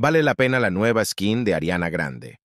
vale la pena la nueva skin de Ariana Grande.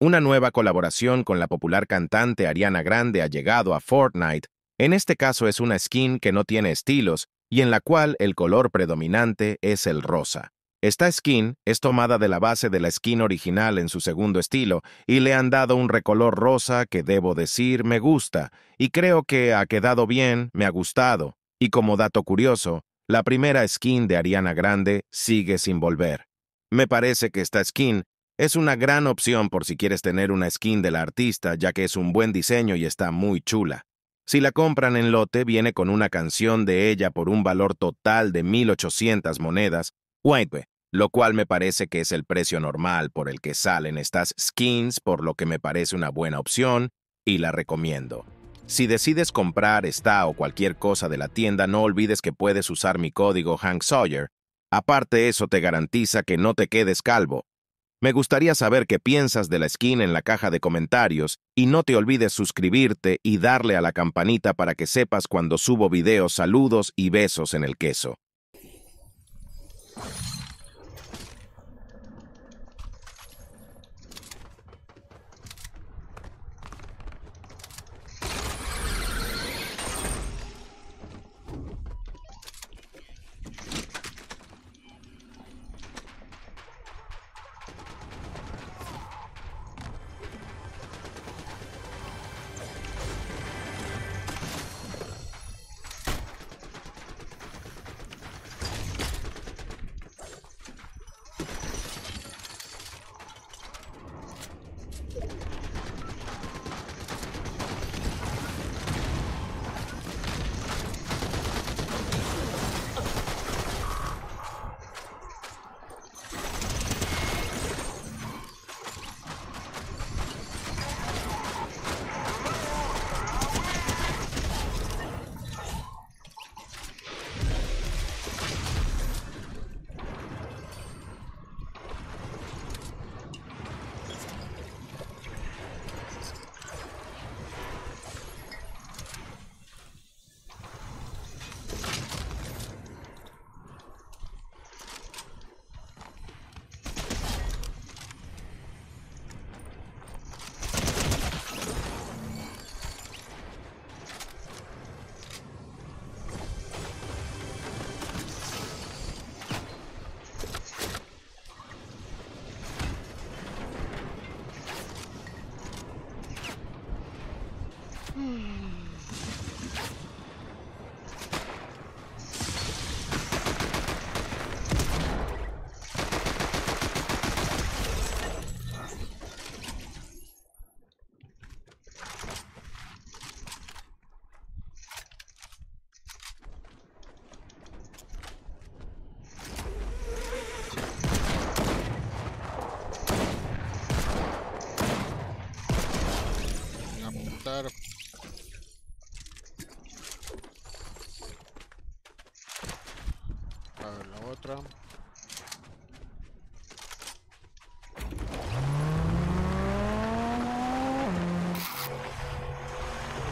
Una nueva colaboración con la popular cantante Ariana Grande ha llegado a Fortnite. En este caso es una skin que no tiene estilos y en la cual el color predominante es el rosa. Esta skin es tomada de la base de la skin original en su segundo estilo y le han dado un recolor rosa que debo decir me gusta y creo que ha quedado bien, me ha gustado. Y como dato curioso, la primera skin de Ariana Grande sigue sin volver. Me parece que esta skin es una gran opción por si quieres tener una skin de la artista ya que es un buen diseño y está muy chula. Si la compran en lote viene con una canción de ella por un valor total de 1.800 monedas, White, lo cual me parece que es el precio normal por el que salen estas skins, por lo que me parece una buena opción y la recomiendo. Si decides comprar esta o cualquier cosa de la tienda, no olvides que puedes usar mi código Hank Sawyer. Aparte eso te garantiza que no te quedes calvo. Me gustaría saber qué piensas de la skin en la caja de comentarios y no te olvides suscribirte y darle a la campanita para que sepas cuando subo videos saludos y besos en el queso.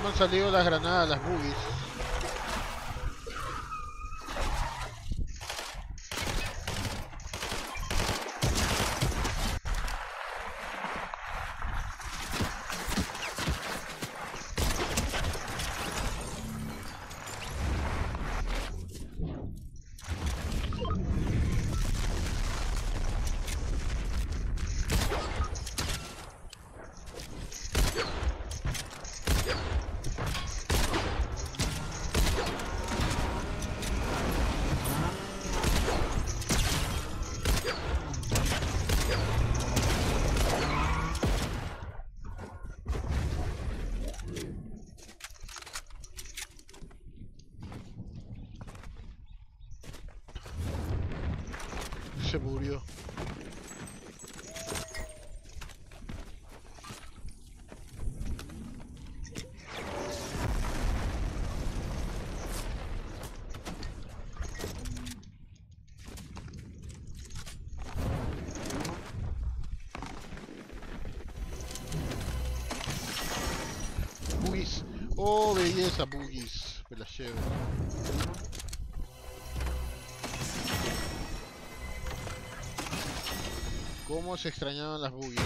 Han salido las granadas, las boogies. Se murió. Oh, belleza, Buggies. Me la llevo. ¿Cómo se extrañaban las boogies?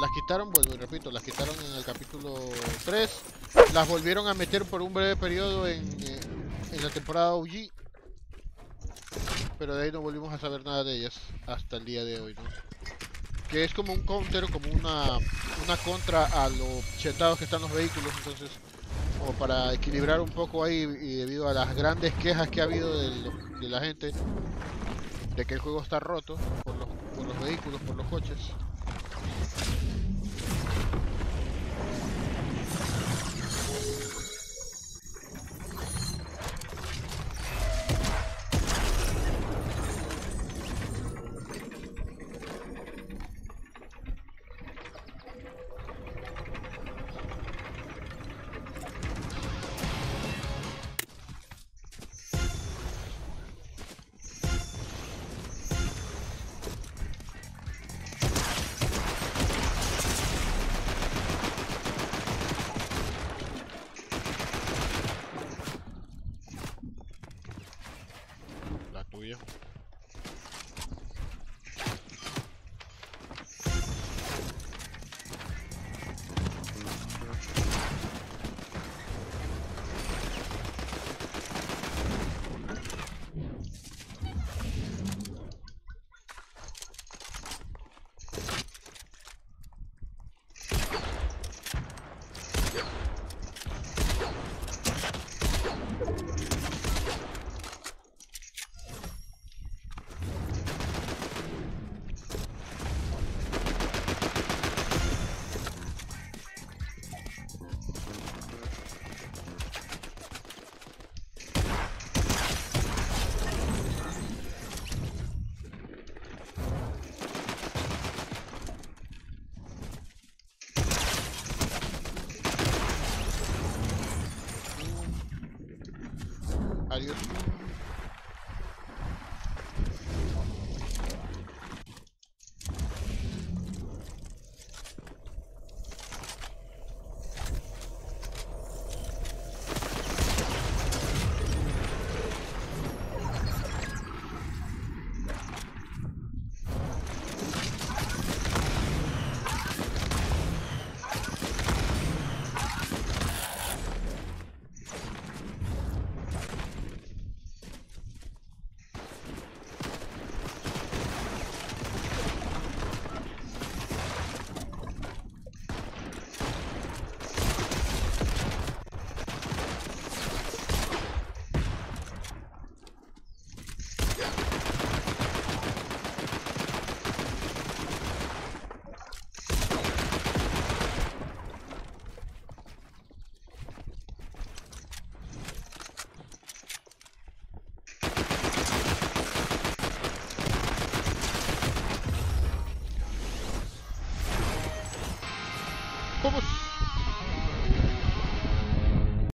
Las quitaron, vuelvo y repito, las quitaron en el capítulo 3. Las volvieron a meter por un breve periodo en, eh, en la temporada OG. Pero de ahí no volvimos a saber nada de ellas hasta el día de hoy, ¿no? Que es como un counter, como una, una contra a los chetados que están los vehículos, entonces como para equilibrar un poco ahí y debido a las grandes quejas que ha habido de la gente de que el juego está roto por los, por los vehículos, por los coches. Adiós.